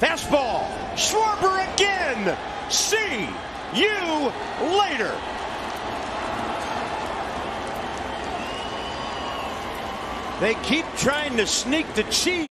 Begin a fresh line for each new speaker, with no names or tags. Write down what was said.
Fastball. Schwarber again. See you later. They keep trying to sneak the cheat.